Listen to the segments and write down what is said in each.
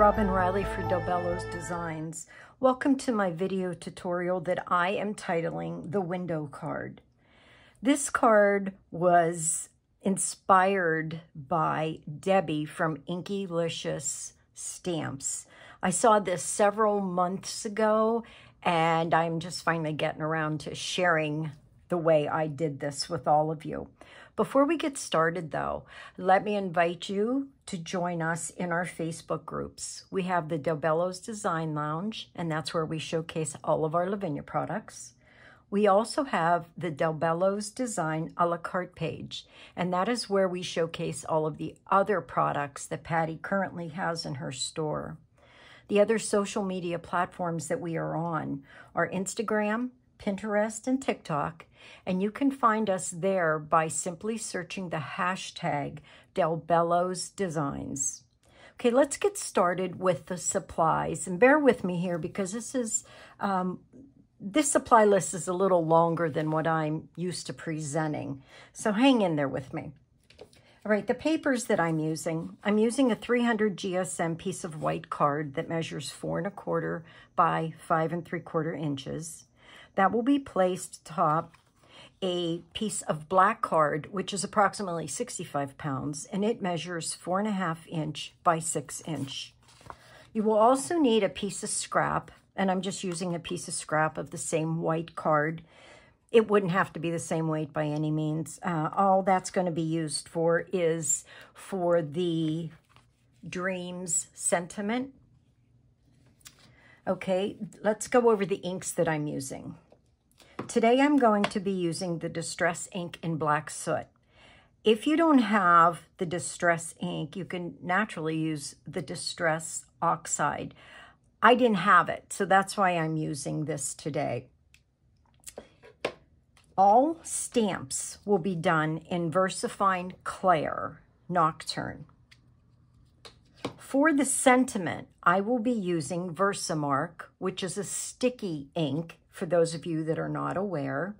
Robin Riley for Del Bello's Designs. Welcome to my video tutorial that I am titling The Window Card. This card was inspired by Debbie from Inkylicious Stamps. I saw this several months ago and I'm just finally getting around to sharing the way I did this with all of you. Before we get started though, let me invite you to join us in our Facebook groups. We have the Del Bello's Design Lounge, and that's where we showcase all of our Lavinia products. We also have the Del Bello's Design a la carte page, and that is where we showcase all of the other products that Patty currently has in her store. The other social media platforms that we are on are Instagram, Pinterest, and TikTok, and you can find us there by simply searching the hashtag Del Bello's Designs. Okay, let's get started with the supplies. And bear with me here because this is, um, this supply list is a little longer than what I'm used to presenting. So hang in there with me. All right, the papers that I'm using, I'm using a 300 GSM piece of white card that measures four and a quarter by five and three quarter inches. That will be placed top a piece of black card, which is approximately 65 pounds, and it measures four and a half inch by six inch. You will also need a piece of scrap, and I'm just using a piece of scrap of the same white card. It wouldn't have to be the same weight by any means. Uh, all that's going to be used for is for the dreams sentiment. Okay, let's go over the inks that I'm using. Today I'm going to be using the Distress ink in Black Soot. If you don't have the Distress ink, you can naturally use the Distress Oxide. I didn't have it, so that's why I'm using this today. All stamps will be done in VersaFine Clair Nocturne. For the sentiment, I will be using Versamark, which is a sticky ink for those of you that are not aware.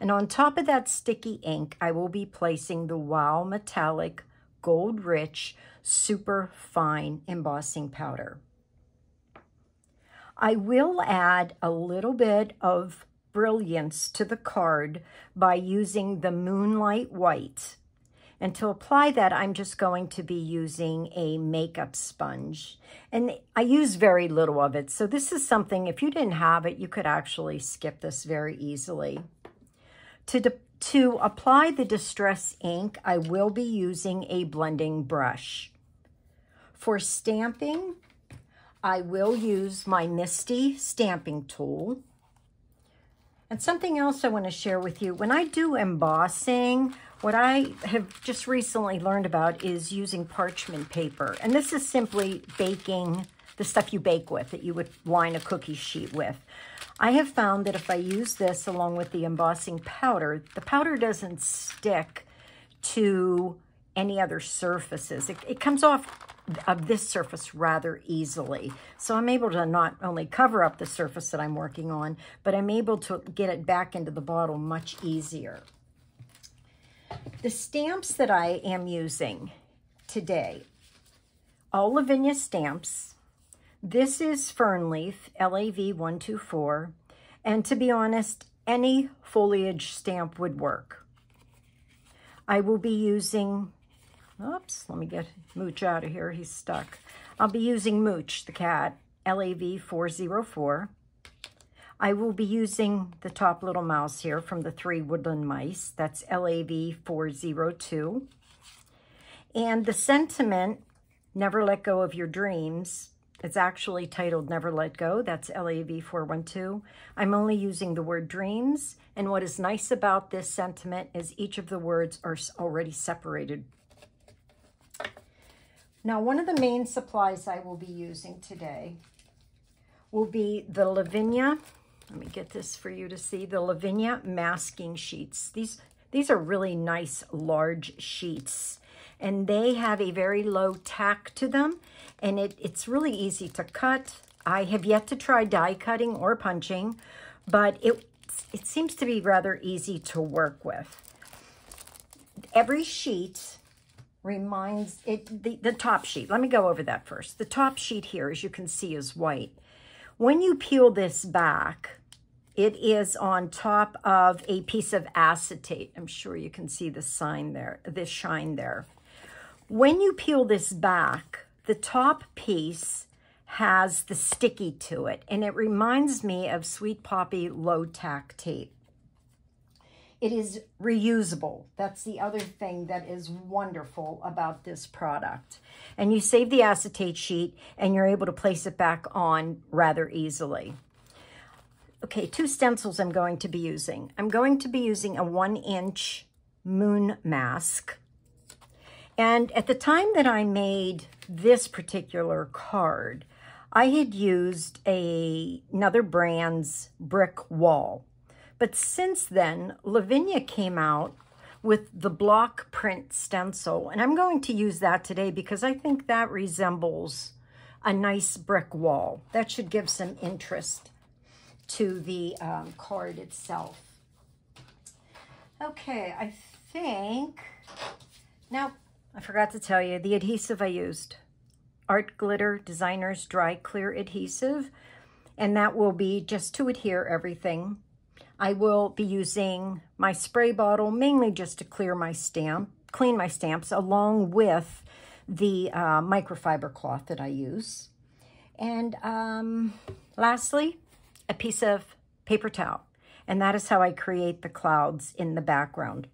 And on top of that sticky ink, I will be placing the Wow Metallic Gold Rich Super Fine Embossing Powder. I will add a little bit of brilliance to the card by using the Moonlight White. And to apply that, I'm just going to be using a makeup sponge. And I use very little of it. So this is something, if you didn't have it, you could actually skip this very easily. To, to apply the Distress ink, I will be using a blending brush. For stamping, I will use my MISTI stamping tool. And something else I want to share with you, when I do embossing, what I have just recently learned about is using parchment paper. And this is simply baking the stuff you bake with that you would line a cookie sheet with. I have found that if I use this along with the embossing powder, the powder doesn't stick to any other surfaces. It, it comes off of this surface rather easily. So I'm able to not only cover up the surface that I'm working on, but I'm able to get it back into the bottle much easier. The stamps that I am using today, all Lavinia stamps. This is Fernleaf, LAV124. And to be honest, any foliage stamp would work. I will be using, oops, let me get Mooch out of here. He's stuck. I'll be using Mooch, the cat, LAV404. I will be using the top little mouse here from the three woodland mice. That's LAV402. And the sentiment, Never Let Go of Your Dreams, it's actually titled Never Let Go. That's LAV412. I'm only using the word dreams. And what is nice about this sentiment is each of the words are already separated. Now, one of the main supplies I will be using today will be the Lavinia let me get this for you to see. The Lavinia masking sheets. These, these are really nice large sheets and they have a very low tack to them and it, it's really easy to cut. I have yet to try die cutting or punching, but it, it seems to be rather easy to work with. Every sheet reminds it the, the top sheet. Let me go over that first. The top sheet here, as you can see, is white. When you peel this back, it is on top of a piece of acetate. I'm sure you can see the sign there, this shine there. When you peel this back, the top piece has the sticky to it, and it reminds me of Sweet Poppy low tack tape. It is reusable. That's the other thing that is wonderful about this product. And you save the acetate sheet and you're able to place it back on rather easily. Okay, two stencils I'm going to be using. I'm going to be using a one inch moon mask. And at the time that I made this particular card, I had used a, another brand's brick wall. But since then, Lavinia came out with the block print stencil. And I'm going to use that today because I think that resembles a nice brick wall. That should give some interest to the um, card itself. Okay, I think, now I forgot to tell you the adhesive I used. Art Glitter Designers Dry Clear Adhesive. And that will be just to adhere everything. I will be using my spray bottle mainly just to clear my stamp, clean my stamps along with the uh, microfiber cloth that I use. And um, lastly, a piece of paper towel. And that is how I create the clouds in the background.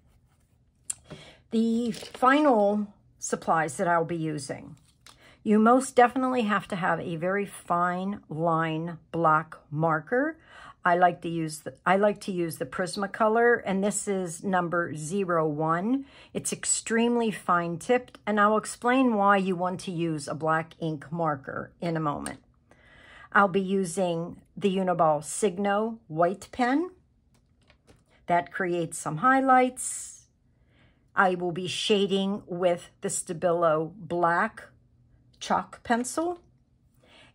The final supplies that I'll be using. You most definitely have to have a very fine line black marker. I like to use the I like to use the Prismacolor and this is number 01. It's extremely fine tipped and I'll explain why you want to use a black ink marker in a moment. I'll be using the Uniball Signo white pen. That creates some highlights. I will be shading with the Stabilo black chalk pencil.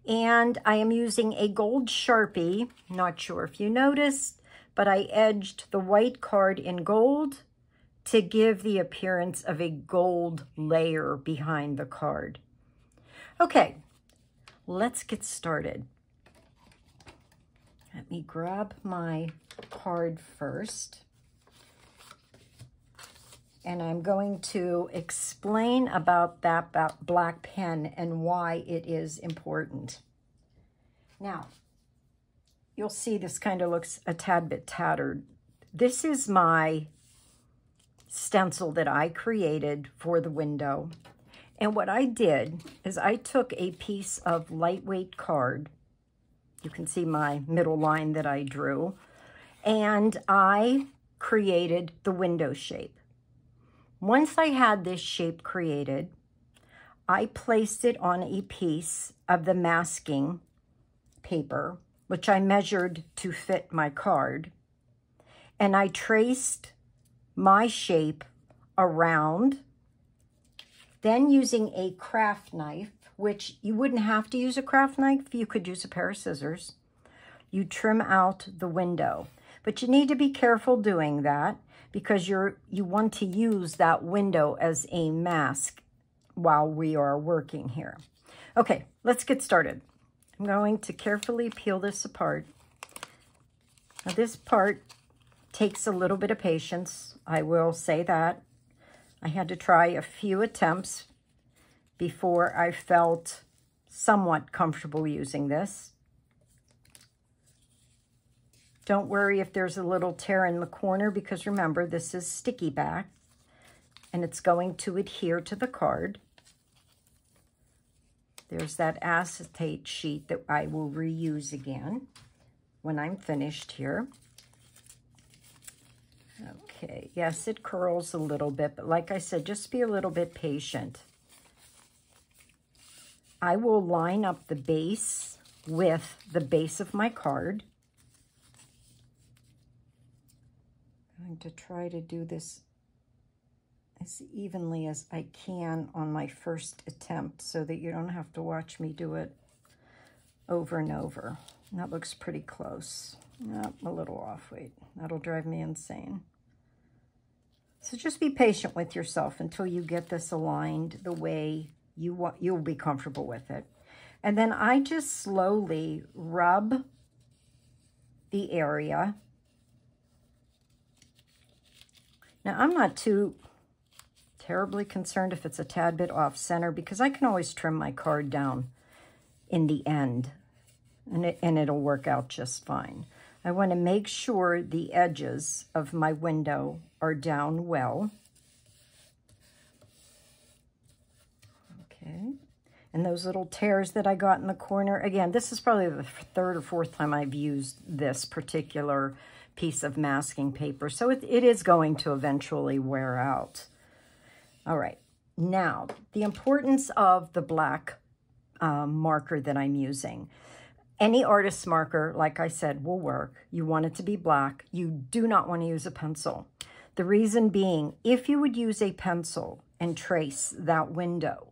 And I am using a gold Sharpie. Not sure if you noticed, but I edged the white card in gold to give the appearance of a gold layer behind the card. Okay, let's get started. Let me grab my card first. And I'm going to explain about that black pen and why it is important. Now, you'll see this kind of looks a tad bit tattered. This is my stencil that I created for the window. And what I did is I took a piece of lightweight card. You can see my middle line that I drew. And I created the window shape. Once I had this shape created, I placed it on a piece of the masking paper, which I measured to fit my card, and I traced my shape around, then using a craft knife, which you wouldn't have to use a craft knife, you could use a pair of scissors, you trim out the window. But you need to be careful doing that because you're you want to use that window as a mask while we are working here. Okay, let's get started. I'm going to carefully peel this apart. Now this part takes a little bit of patience. I will say that. I had to try a few attempts before I felt somewhat comfortable using this. Don't worry if there's a little tear in the corner because remember, this is sticky back and it's going to adhere to the card. There's that acetate sheet that I will reuse again when I'm finished here. Okay, yes, it curls a little bit, but like I said, just be a little bit patient. I will line up the base with the base of my card. Going to try to do this as evenly as I can on my first attempt so that you don't have to watch me do it over and over. That looks pretty close. A little off. Wait, that'll drive me insane. So just be patient with yourself until you get this aligned the way you want, you'll be comfortable with it. And then I just slowly rub the area. Now I'm not too terribly concerned if it's a tad bit off center because I can always trim my card down in the end and, it, and it'll work out just fine. I want to make sure the edges of my window are down well. Okay. And those little tears that I got in the corner, again, this is probably the third or fourth time I've used this particular piece of masking paper. So it, it is going to eventually wear out. All right. Now, the importance of the black um, marker that I'm using. Any artist marker, like I said, will work. You want it to be black. You do not want to use a pencil. The reason being, if you would use a pencil and trace that window,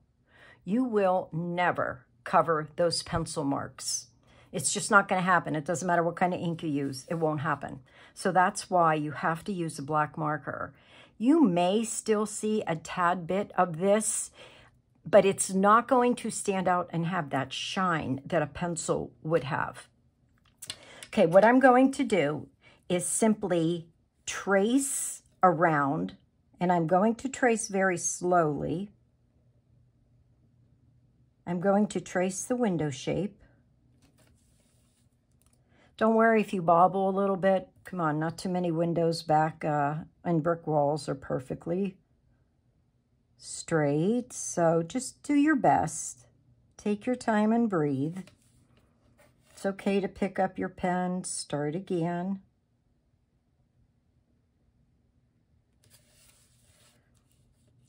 you will never cover those pencil marks. It's just not going to happen. It doesn't matter what kind of ink you use. It won't happen. So that's why you have to use a black marker. You may still see a tad bit of this but it's not going to stand out and have that shine that a pencil would have. Okay, what I'm going to do is simply trace around, and I'm going to trace very slowly. I'm going to trace the window shape. Don't worry if you bobble a little bit. Come on, not too many windows back uh, and brick walls are perfectly straight. So just do your best. Take your time and breathe. It's okay to pick up your pen, start again.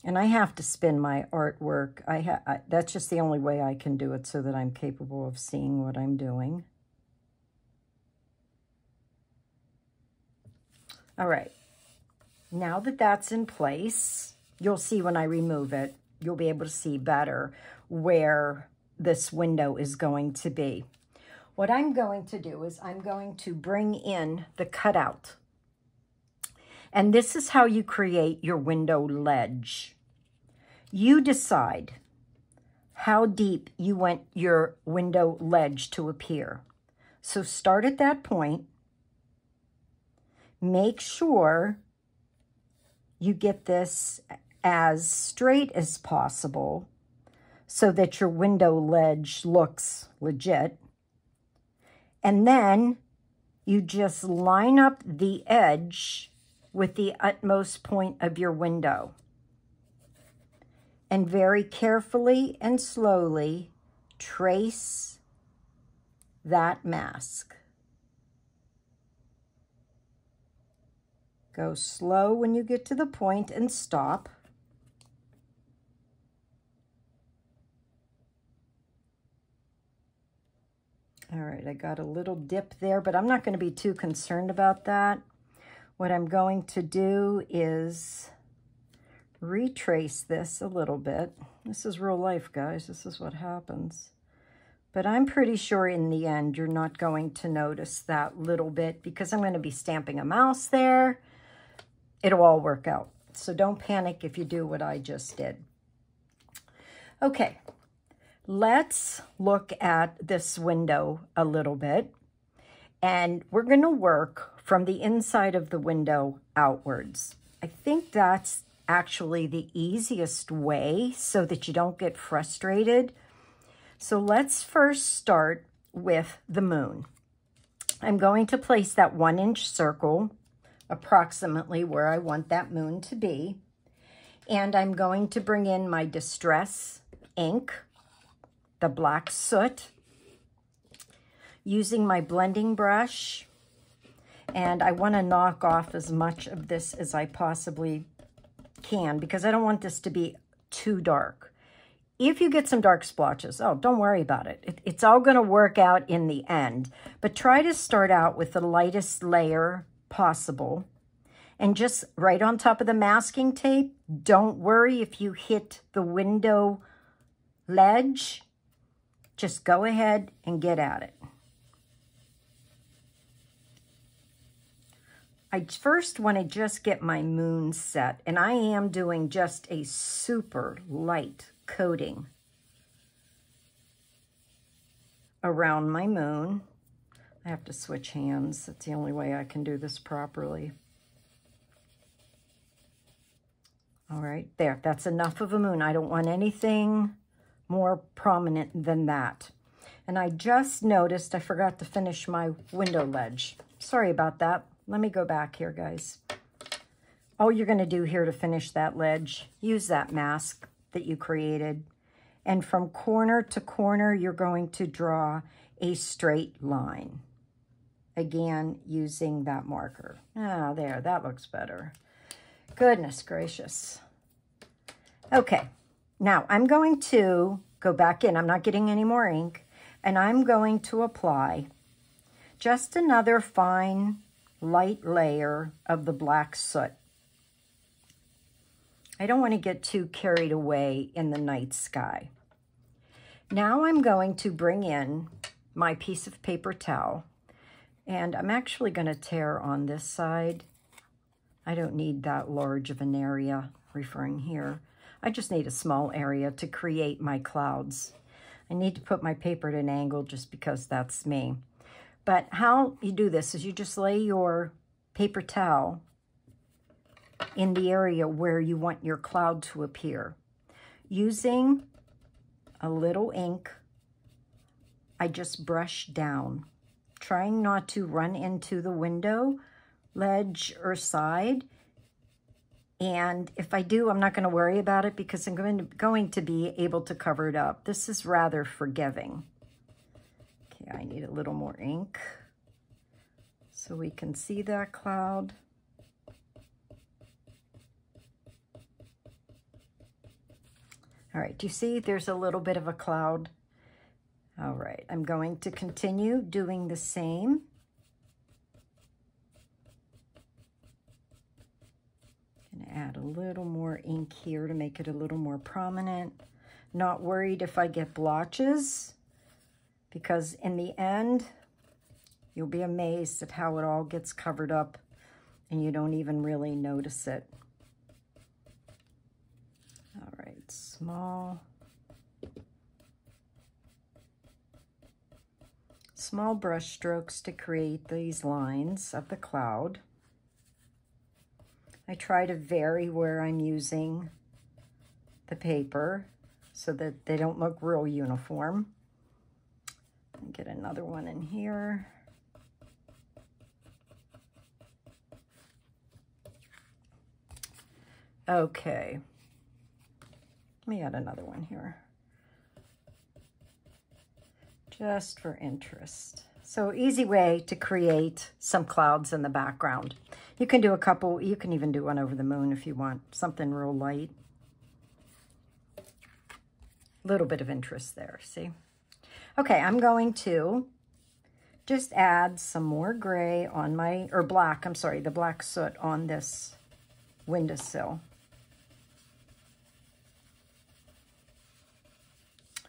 And I have to spin my artwork. I, I That's just the only way I can do it so that I'm capable of seeing what I'm doing. All right. Now that that's in place, you'll see when I remove it, you'll be able to see better where this window is going to be. What I'm going to do is I'm going to bring in the cutout. And this is how you create your window ledge. You decide how deep you want your window ledge to appear. So start at that point. Make sure you get this as straight as possible so that your window ledge looks legit. And then you just line up the edge with the utmost point of your window. And very carefully and slowly trace that mask. Go slow when you get to the point and stop. All right, I got a little dip there, but I'm not going to be too concerned about that. What I'm going to do is retrace this a little bit. This is real life, guys. This is what happens. But I'm pretty sure in the end, you're not going to notice that little bit because I'm going to be stamping a mouse there. It'll all work out. So don't panic if you do what I just did. Okay, Let's look at this window a little bit. And we're going to work from the inside of the window outwards. I think that's actually the easiest way so that you don't get frustrated. So let's first start with the moon. I'm going to place that one inch circle approximately where I want that moon to be. And I'm going to bring in my Distress ink the black soot using my blending brush. And I want to knock off as much of this as I possibly can because I don't want this to be too dark. If you get some dark splotches, oh, don't worry about it. it it's all going to work out in the end. But try to start out with the lightest layer possible. And just right on top of the masking tape, don't worry if you hit the window ledge just go ahead and get at it. I first want to just get my moon set, and I am doing just a super light coating around my moon. I have to switch hands. That's the only way I can do this properly. All right, there, that's enough of a moon. I don't want anything more prominent than that. And I just noticed I forgot to finish my window ledge. Sorry about that. Let me go back here, guys. All you're going to do here to finish that ledge, use that mask that you created. And from corner to corner, you're going to draw a straight line. Again, using that marker. Ah, there, that looks better. Goodness gracious. Okay, now I'm going to go back in. I'm not getting any more ink. And I'm going to apply just another fine light layer of the black soot. I don't want to get too carried away in the night sky. Now I'm going to bring in my piece of paper towel and I'm actually going to tear on this side. I don't need that large of an area referring here. I just need a small area to create my clouds. I need to put my paper at an angle just because that's me. But how you do this is you just lay your paper towel in the area where you want your cloud to appear. Using a little ink, I just brush down, trying not to run into the window, ledge, or side. And if I do, I'm not going to worry about it because I'm going to, going to be able to cover it up. This is rather forgiving. Okay, I need a little more ink so we can see that cloud. All right, do you see there's a little bit of a cloud? All mm-hmm. right, I'm going to continue doing the same. Gonna add a little more ink here to make it a little more prominent. Not worried if I get blotches because in the end, you'll be amazed at how it all gets covered up and you don't even really notice it. All right, small. Small brush strokes to create these lines of the cloud. I try to vary where I'm using the paper so that they don't look real uniform. Get another one in here. Okay. Let me add another one here. Just for interest. So easy way to create some clouds in the background. You can do a couple, you can even do one over the moon if you want, something real light. A little bit of interest there, see? Okay, I'm going to just add some more gray on my, or black, I'm sorry, the black soot on this windowsill.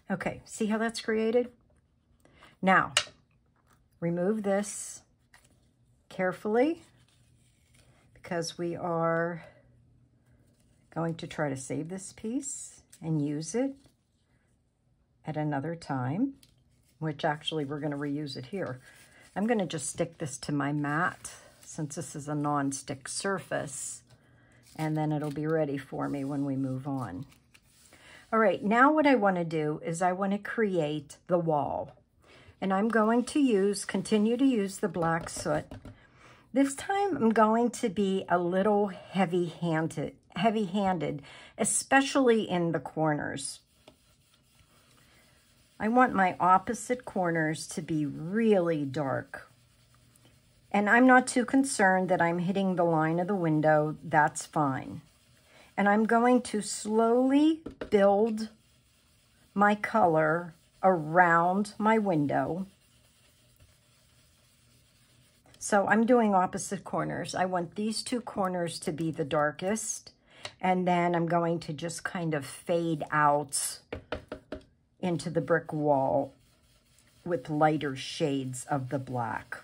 Okay, see how that's created? Now, remove this carefully because we are going to try to save this piece and use it at another time, which actually we're going to reuse it here. I'm going to just stick this to my mat since this is a non-stick surface, and then it'll be ready for me when we move on. All right, now what I want to do is I want to create the wall. And I'm going to use, continue to use the black soot. This time I'm going to be a little heavy-handed, heavy-handed, especially in the corners. I want my opposite corners to be really dark. And I'm not too concerned that I'm hitting the line of the window. That's fine and I'm going to slowly build my color around my window. So I'm doing opposite corners. I want these two corners to be the darkest, and then I'm going to just kind of fade out into the brick wall with lighter shades of the black.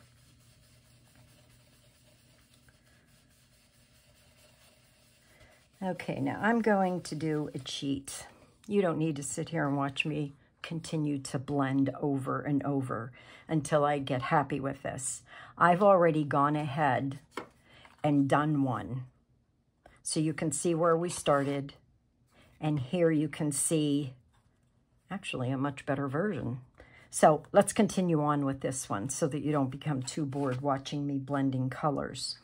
Okay, now I'm going to do a cheat. You don't need to sit here and watch me continue to blend over and over until I get happy with this. I've already gone ahead and done one. So you can see where we started. And here you can see actually a much better version. So let's continue on with this one so that you don't become too bored watching me blending colors.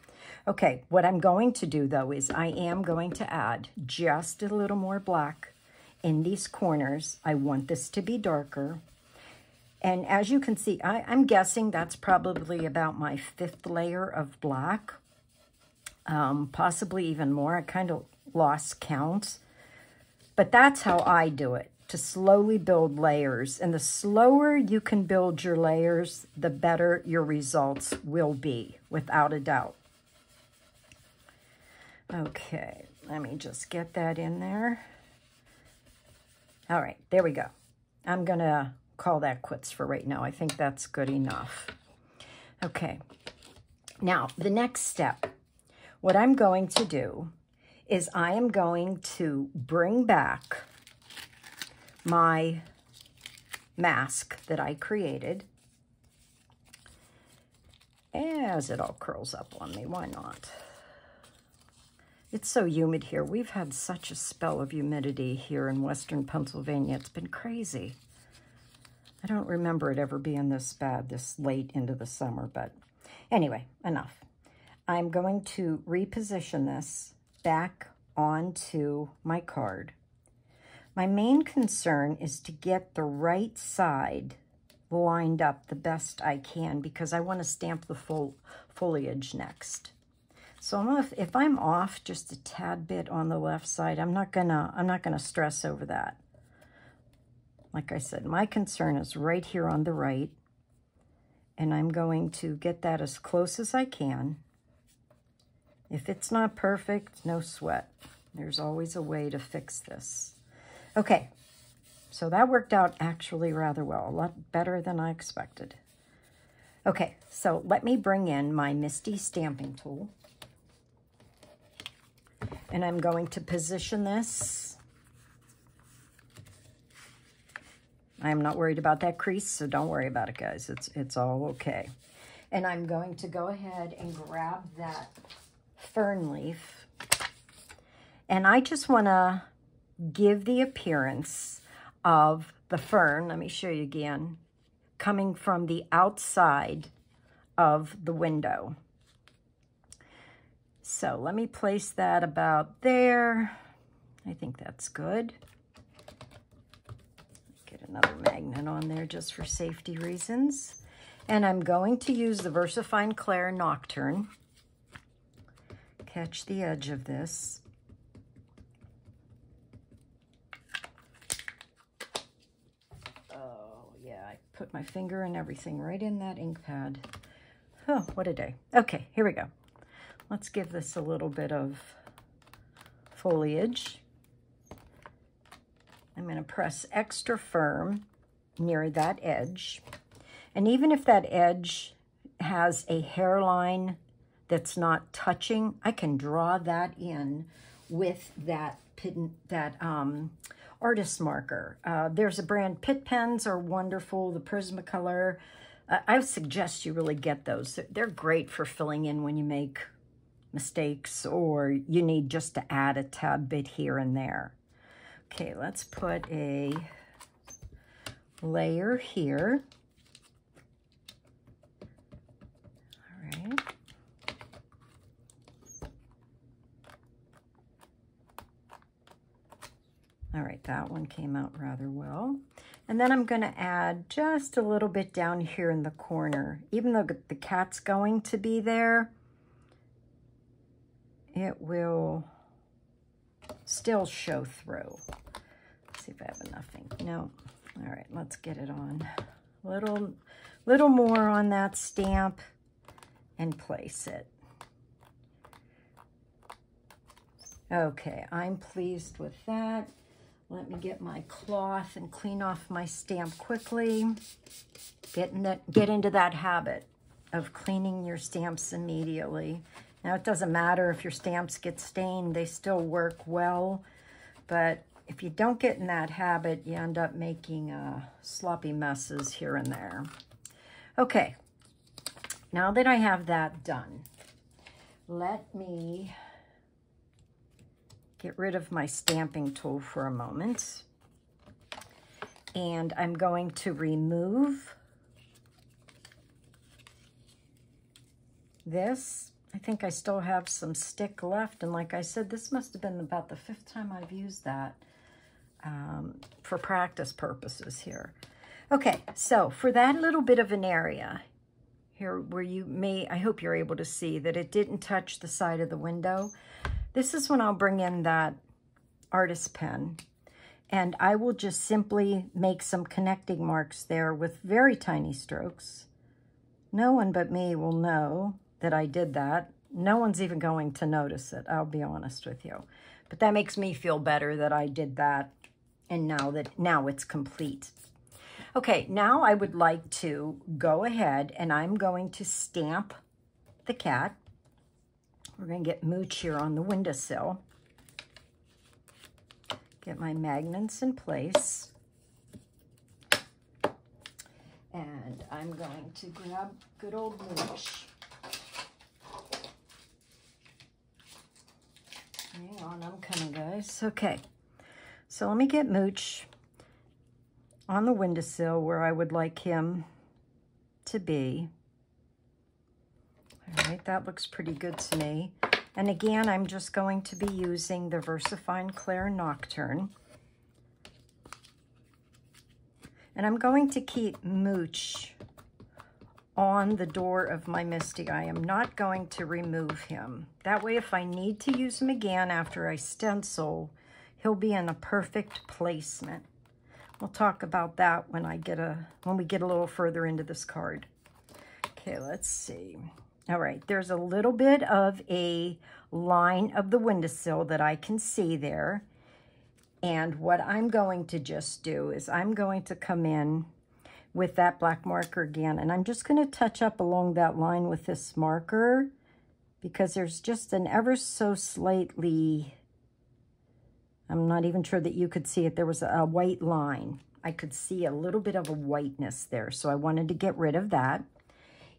Okay, what I'm going to do though is I am going to add just a little more black in these corners. I want this to be darker. And as you can see, I, am guessing that's probably about my fifth layer of black, um, possibly even more. I kind of lost count. But that's how I do it, to slowly build layers. And the slower you can build your layers, the better your results will be, without a doubt. Okay, let me just get that in there. All right, there we go. I'm going to call that quits for right now. I think that's good enough. Okay, now the next step, what I'm going to do is I am going to bring back my mask that I created as it all curls up on me. Why not? It's so humid here. We've had such a spell of humidity here in western Pennsylvania. It's been crazy. I don't remember it ever being this bad this late into the summer, but anyway, enough. I'm going to reposition this back onto my card. My main concern is to get the right side lined up the best I can because I want to stamp the full foliage next. So I'm if, if I'm off just a tad bit on the left side, I'm not gonna I'm not gonna stress over that. Like I said, my concern is right here on the right, and I'm going to get that as close as I can. If it's not perfect, no sweat. There's always a way to fix this. Okay, so that worked out actually rather well, a lot better than I expected. Okay, so let me bring in my MISTI stamping tool. And I'm going to position this. I'm not worried about that crease, so don't worry about it, guys. It's, it's all okay. And I'm going to go ahead and grab that fern leaf. And I just want to give the appearance of the fern, let me show you again, coming from the outside of the window. So let me place that about there. I think that's good. Get another magnet on there just for safety reasons. And I'm going to use the VersaFine Clair Nocturne. Catch the edge of this. Oh, yeah, I put my finger and everything right in that ink pad. Oh, what a day. Okay, here we go. Let's give this a little bit of foliage. I'm going to press extra firm near that edge. And even if that edge has a hairline that's not touching, I can draw that in with that that um, artist marker. Uh, there's a brand, Pitt pens are wonderful, the Prismacolor. Uh, I suggest you really get those. They're great for filling in when you make mistakes or you need just to add a tad bit here and there. Okay, let's put a layer here. All right. All right, that one came out rather well. And then I'm going to add just a little bit down here in the corner. Even though the cat's going to be there, it will still show through. Let's see if I have enough ink. No. All right, let's get it on. Little, little more on that stamp and place it. Okay, I'm pleased with that. Let me get my cloth and clean off my stamp quickly. Get, in that, get into that habit of cleaning your stamps immediately Now, it doesn't matter if your stamps get stained, they still work well. But if you don't get in that habit, you end up making uh, sloppy messes here and there. Okay, now that I have that done, let me get rid of my stamping tool for a moment. And I'm going to remove this. I think I still have some stick left. And like I said, this must have been about the fifth time I've used that um, for practice purposes here. Okay, so for that little bit of an area here where you may, I hope you're able to see that it didn't touch the side of the window. This is when I'll bring in that artist pen and I will just simply make some connecting marks there with very tiny strokes. No one but me will know that I did that. No one's even going to notice it, I'll be honest with you. But that makes me feel better that I did that and now that now it's complete. Okay, now I would like to go ahead and I'm going to stamp the cat. We're going to get Mooch here on the windowsill. Get my magnets in place. And I'm going to grab good old Mooch. Hang on, I'm coming, guys. Okay. So let me get Mooch on the windowsill where I would like him to be. All right, that looks pretty good to me. And again, I'm just going to be using the VersaFine Clair Nocturne. And I'm going to keep Mooch on the door of my MISTI. I am not going to remove him. That way, if I need to use him again after I stencil, he'll be in a perfect placement. We'll talk about that when I get a when we get a little further into this card. Okay, let's see. All right, there's a little bit of a line of the windowsill that I can see there. And what I'm going to just do is I'm going to come in with that black marker again. And I'm just going to touch up along that line with this marker because there's just an ever so slightly I'm not even sure that you could see it. There was a white line. I could see a little bit of a whiteness there. So I wanted to get rid of that.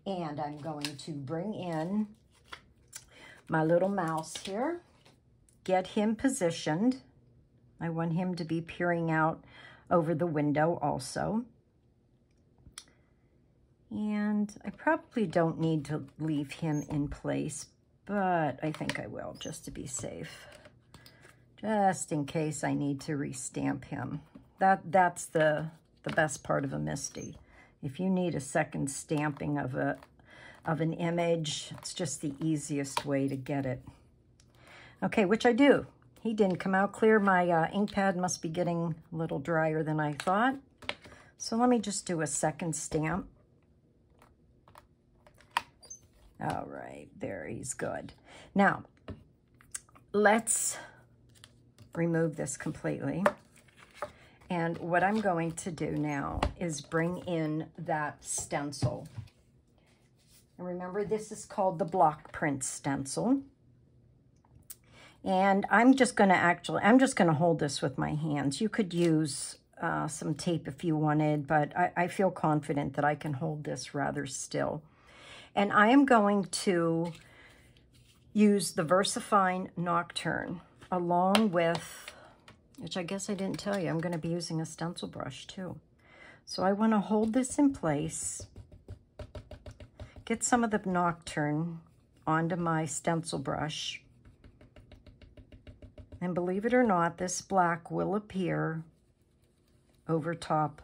And I'm going to bring in my little mouse here. Get him positioned. I want him to be peering out over the window also. And I probably don't need to leave him in place, but I think I will just to be safe just in case I need to restamp him. That That's the, the best part of a MISTI. If you need a second stamping of, a, of an image, it's just the easiest way to get it. Okay, which I do. He didn't come out clear. My uh, ink pad must be getting a little drier than I thought. So let me just do a second stamp. All right, there, he's good. Now, let's remove this completely. And what I'm going to do now is bring in that stencil. And remember, this is called the block print stencil. And I'm just going to actually, I'm just going to hold this with my hands. You could use uh, some tape if you wanted, but I, I feel confident that I can hold this rather still. And I am going to use the VersaFine Nocturne along with, which I guess I didn't tell you, I'm going to be using a stencil brush too. So I want to hold this in place, get some of the Nocturne onto my stencil brush, and believe it or not, this black will appear over top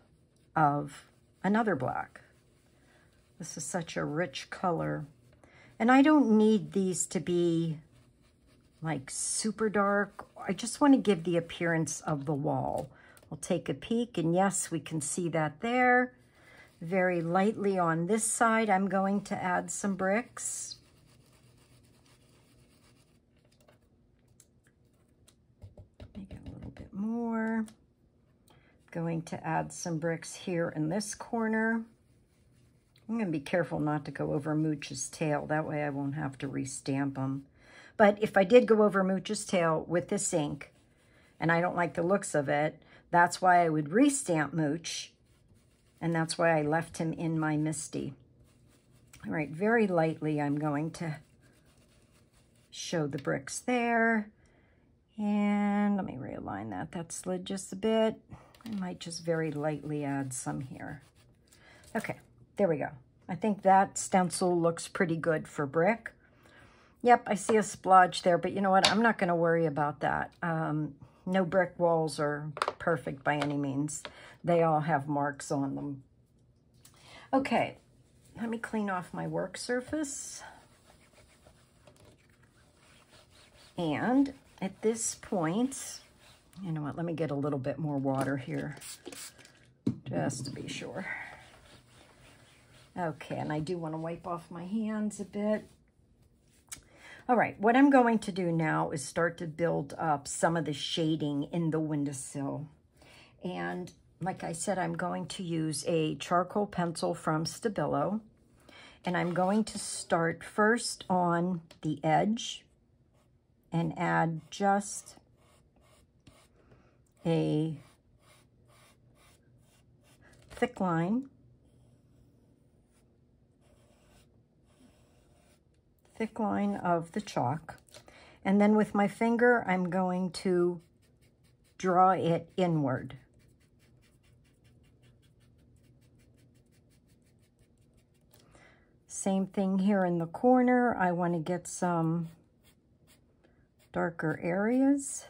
of another black. This is such a rich color. And I don't need these to be like super dark. I just want to give the appearance of the wall. We'll take a peek, and yes, we can see that there. Very lightly on this side, I'm going to add some bricks. Make it a little bit more. Going to add some bricks here in this corner. I'm going to be careful not to go over Mooch's tail. That way I won't have to restamp them. But if I did go over Mooch's tail with this ink, and I don't like the looks of it, that's why I would restamp Mooch, and that's why I left him in my MISTI. All right, very lightly I'm going to show the bricks there. And let me realign that. That slid just a bit. I might just very lightly add some here. Okay, there we go. I think that stencil looks pretty good for brick. Yep, I see a splodge there, but you know what? I'm not going to worry about that. Um, no brick walls are perfect by any means. They all have marks on them. Okay, let me clean off my work surface. And at this point, you know what, let me get a little bit more water here, just to be sure. Okay, and I do want to wipe off my hands a bit. All right, what I'm going to do now is start to build up some of the shading in the windowsill. And like I said, I'm going to use a charcoal pencil from Stabilo. And I'm going to start first on the edge and add just a thick line thick line of the chalk. And then with my finger, I'm going to draw it inward. Same thing here in the corner. I want to get some darker areas.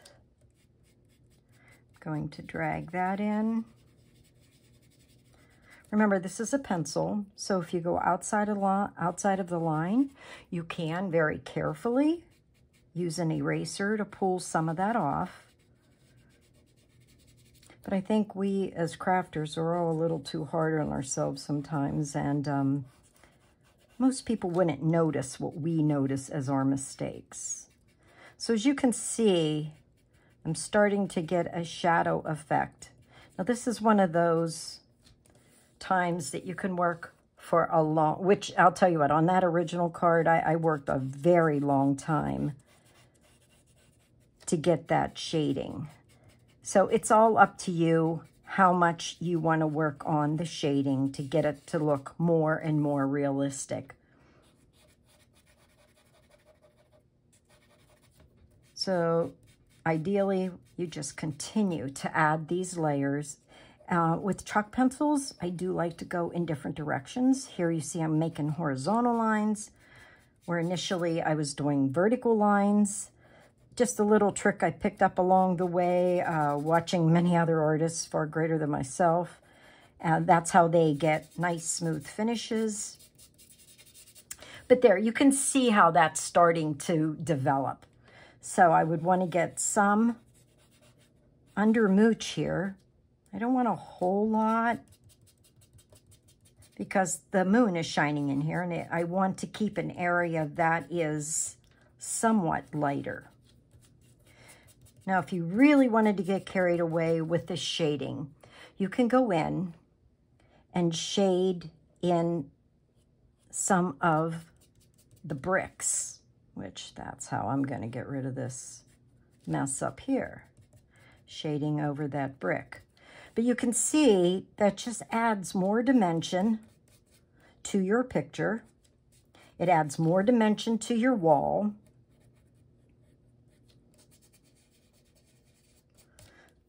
Going to drag that in. Remember, this is a pencil, so if you go outside of, outside of the line, you can very carefully use an eraser to pull some of that off. But I think we, as crafters, are all a little too hard on ourselves sometimes, and um, most people wouldn't notice what we notice as our mistakes. So as you can see, I'm starting to get a shadow effect. Now, this is one of those times that you can work for a long, which I'll tell you what, on that original card, I, I worked a very long time to get that shading. So it's all up to you how much you want to work on the shading to get it to look more and more realistic. So ideally, you just continue to add these layers uh, with chalk pencils, I do like to go in different directions. Here you see I'm making horizontal lines, where initially I was doing vertical lines. Just a little trick I picked up along the way, uh, watching many other artists far greater than myself. And that's how they get nice, smooth finishes. But there, you can see how that's starting to develop. So I would want to get some under mooch here I don't want a whole lot because the moon is shining in here and it, I want to keep an area that is somewhat lighter. Now, if you really wanted to get carried away with the shading, you can go in and shade in some of the bricks, which that's how I'm going to get rid of this mess up here, shading over that brick. But you can see that just adds more dimension to your picture. It adds more dimension to your wall.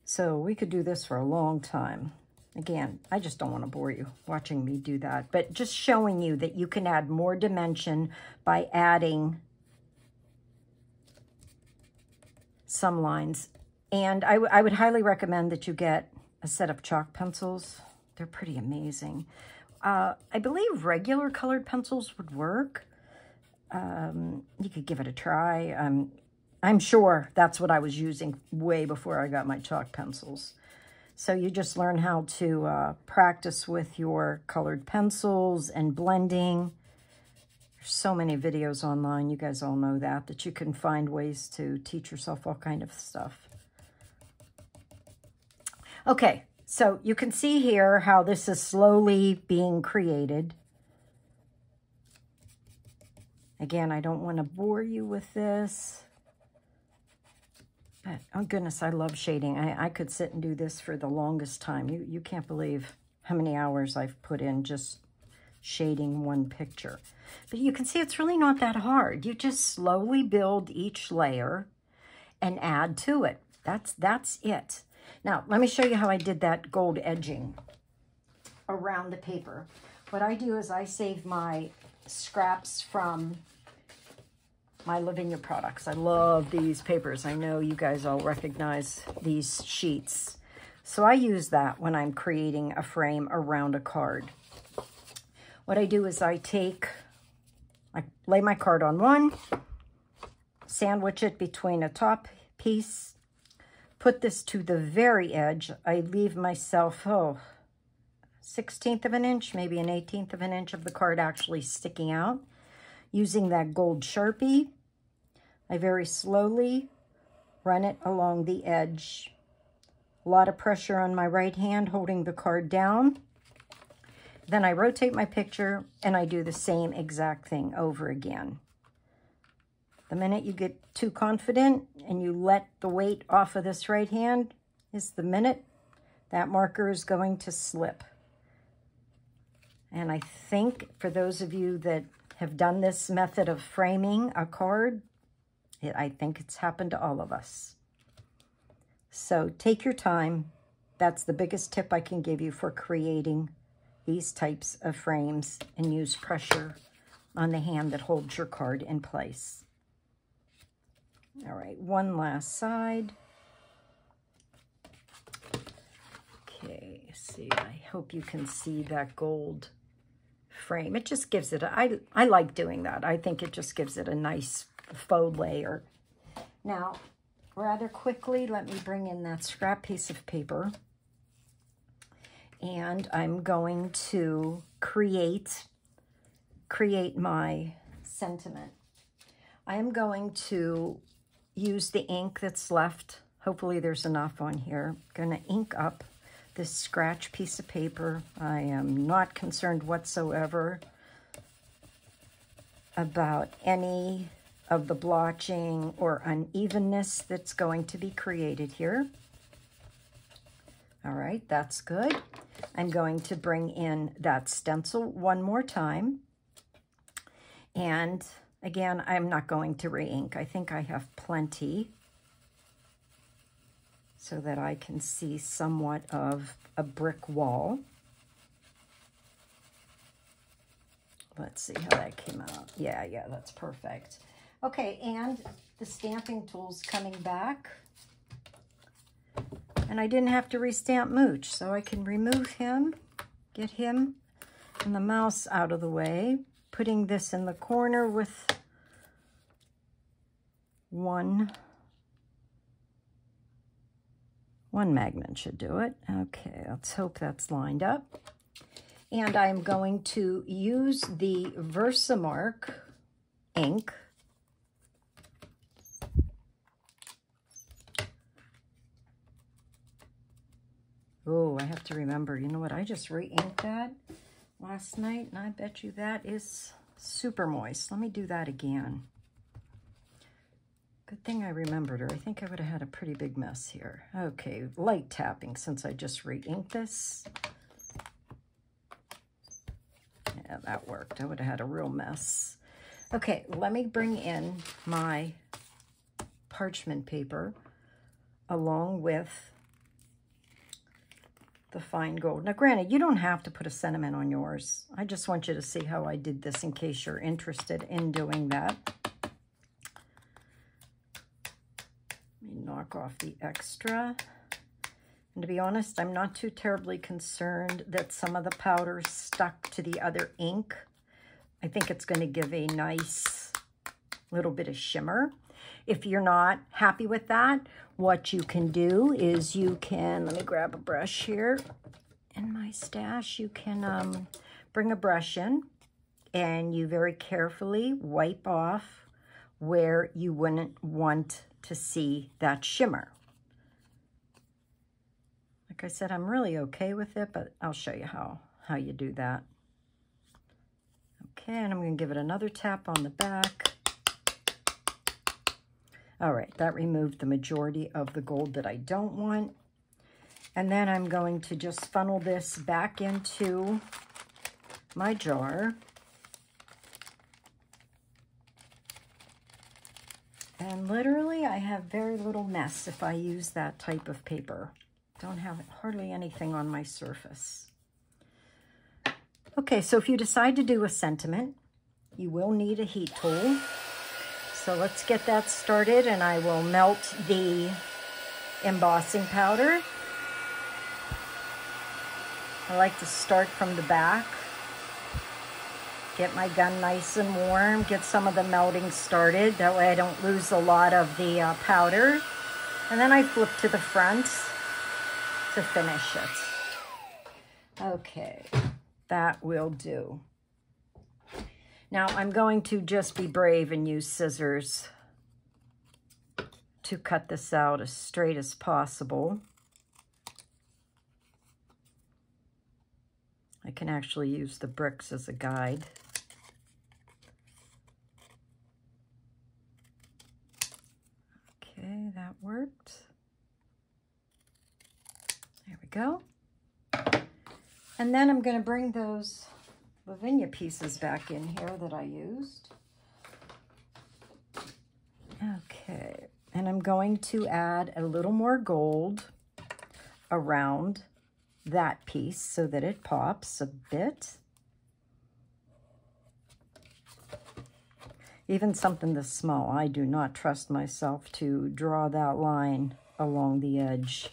So we could do this for a long time. Again, I just don't want to bore you watching me do that, but just showing you that you can add more dimension by adding some lines. And I, I would highly recommend that you get a set of chalk pencils. They're pretty amazing. Uh, I believe regular colored pencils would work. Um, you could give it a try. Um, I'm sure that's what I was using way before I got my chalk pencils. So you just learn how to uh, practice with your colored pencils and blending. There's so many videos online, you guys all know that, that you can find ways to teach yourself all kind of stuff. Okay, so you can see here how this is slowly being created. Again, I don't want to bore you with this. But, oh goodness, I love shading. I, I could sit and do this for the longest time. You, you can't believe how many hours I've put in just shading one picture. But you can see it's really not that hard. You just slowly build each layer and add to it. That's, that's it. Now, let me show you how I did that gold edging around the paper. What I do is I save my scraps from my Lavinia products. I love these papers. I know you guys all recognize these sheets. So I use that when I'm creating a frame around a card. What I do is I take, I lay my card on one, sandwich it between a top piece, put this to the very edge. I leave myself, oh, 16th of an inch, maybe an 18th of an inch of the card actually sticking out. Using that gold Sharpie, I very slowly run it along the edge. A lot of pressure on my right hand holding the card down. Then I rotate my picture and I do the same exact thing over again. The minute you get too confident and you let the weight off of this right hand is the minute that marker is going to slip. And I think for those of you that have done this method of framing a card, it, I think it's happened to all of us. So take your time. That's the biggest tip I can give you for creating these types of frames and use pressure on the hand that holds your card in place. All right, one last side. Okay, see, I hope you can see that gold frame. It just gives it, a, I, I like doing that. I think it just gives it a nice faux layer. Now, rather quickly, let me bring in that scrap piece of paper. And I'm going to create, create my sentiment. I am going to use the ink that's left. Hopefully there's enough on here. I'm going to ink up this scratch piece of paper. I am not concerned whatsoever about any of the blotching or unevenness that's going to be created here. All right, that's good. I'm going to bring in that stencil one more time. And again, I'm not going to re-ink. I think I have plenty so that I can see somewhat of a brick wall. Let's see how that came out. Yeah, yeah, that's perfect. Okay, and the stamping tool's coming back. And I didn't have to restamp Mooch, so I can remove him, get him and the mouse out of the way, putting this in the corner with one one magnet should do it. Okay, let's hope that's lined up. And I'm going to use the Versamark ink Oh, I have to remember, you know what? I just re-inked that last night, and I bet you that is super moist. Let me do that again. Good thing I remembered her. I think I would have had a pretty big mess here. Okay, light tapping since I just re-inked this. Yeah, that worked. I would have had a real mess. Okay, let me bring in my parchment paper along with the fine gold. Now, granted, you don't have to put a sentiment on yours. I just want you to see how I did this in case you're interested in doing that. Let me knock off the extra. And to be honest, I'm not too terribly concerned that some of the powder stuck to the other ink. I think it's going to give a nice little bit of shimmer. If you're not happy with that, what you can do is you can, let me grab a brush here in my stash. You can um, bring a brush in and you very carefully wipe off where you wouldn't want to see that shimmer. Like I said, I'm really okay with it, but I'll show you how, how you do that. Okay, and I'm going to give it another tap on the back. All right, that removed the majority of the gold that I don't want. And then I'm going to just funnel this back into my jar. And literally, I have very little mess if I use that type of paper. Don't have hardly anything on my surface. Okay, so if you decide to do a sentiment, you will need a heat tool. So let's get that started and I will melt the embossing powder. I like to start from the back. Get my gun nice and warm, get some of the melting started. That way I don't lose a lot of the uh, powder. And then I flip to the front to finish it. Okay, that will do. Now I'm going to just be brave and use scissors to cut this out as straight as possible. I can actually use the bricks as a guide. Okay, that worked. There we go. And then I'm going to bring those Lavinia pieces back in here that I used. Okay, and I'm going to add a little more gold around that piece so that it pops a bit. Even something this small, I do not trust myself to draw that line along the edge.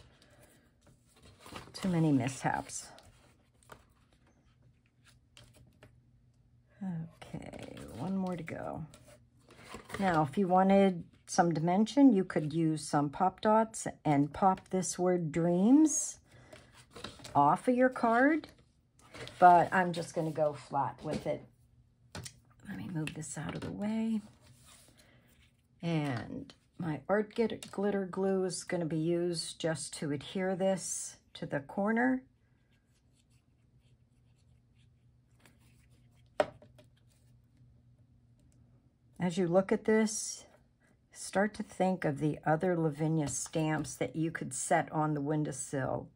Too many mishaps. Okay, one more to go. Now, if you wanted some dimension, you could use some pop dots and pop this word dreams off of your card, but I'm just going to go flat with it. Let me move this out of the way. And my art glitter glue is going to be used just to adhere this to the corner. As you look at this, start to think of the other Lavinia stamps that you could set on the windowsill.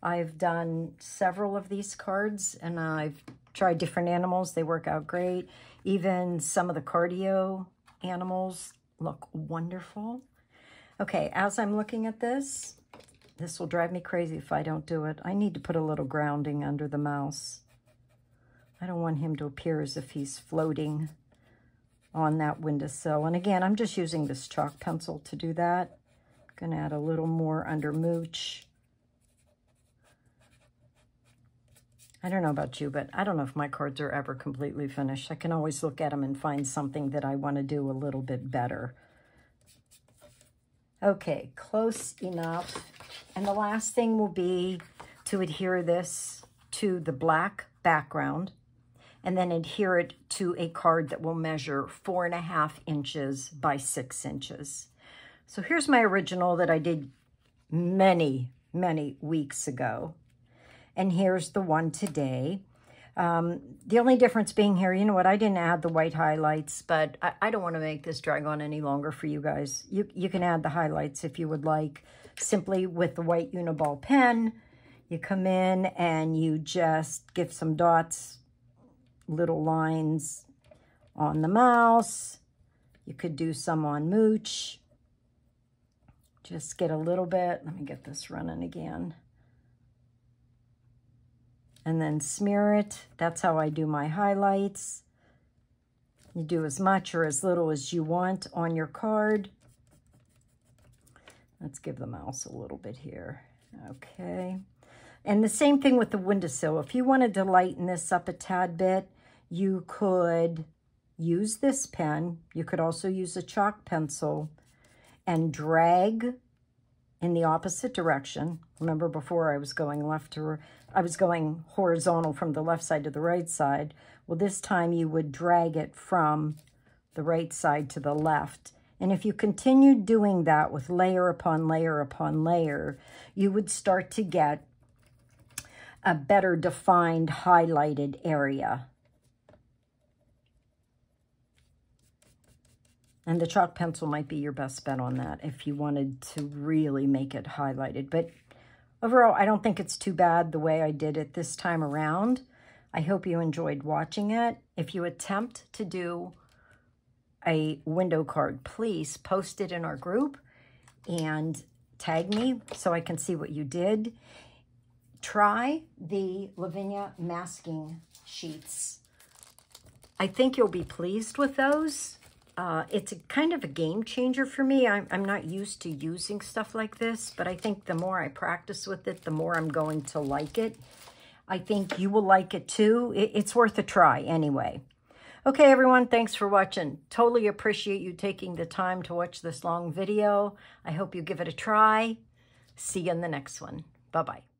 I've done several of these cards and I've tried different animals. They work out great. Even some of the Card-io animals look wonderful. Okay, as I'm looking at this, this will drive me crazy if I don't do it. I need to put a little grounding under the mouse. I don't want him to appear as if he's floating on that windowsill. And again, I'm just using this chalk pencil to do that. I'm going to add a little more under Mooch. I don't know about you, but I don't know if my cards are ever completely finished. I can always look at them and find something that I want to do a little bit better. Okay, close enough. And the last thing will be to adhere this to the black background and then adhere it to a card that will measure four and a half inches by six inches. So here's my original that I did many, many weeks ago and here's the one today. Um, the only difference being here, you know what, I didn't add the white highlights, but I, I don't want to make this drag on any longer for you guys. You, you can add the highlights if you would like, simply with the white Uniball pen. You come in and you just give some dots, little lines on the mouse. You could do some on Mooch. Just get a little bit. Let me get this running again and then smear it. That's how I do my highlights. You do as much or as little as you want on your card. Let's give the mouse a little bit here. Okay. And the same thing with the windowsill. If you wanted to lighten this up a tad bit, you could use this pen. You could also use a chalk pencil and drag in the opposite direction. Remember before I was going left to, I was going horizontal from the left side to the right side. Well, this time you would drag it from the right side to the left. And if you continued doing that with layer upon layer upon layer, you would start to get a better defined highlighted area. And the chalk pencil might be your best bet on that if you wanted to really make it highlighted. But overall, I don't think it's too bad the way I did it this time around. I hope you enjoyed watching it. If you attempt to do a window card, please post it in our group and tag me so I can see what you did. Try the Lavinia masking sheets. I think you'll be pleased with those. Uh, it's a kind of a game changer for me. I'm, I'm not used to using stuff like this, but I think the more I practice with it, the more I'm going to like it. I think you will like it too. It, it's worth a try anyway. Okay, everyone, thanks for watching. Totally appreciate you taking the time to watch this long video. I hope you give it a try. See you in the next one. Bye-bye.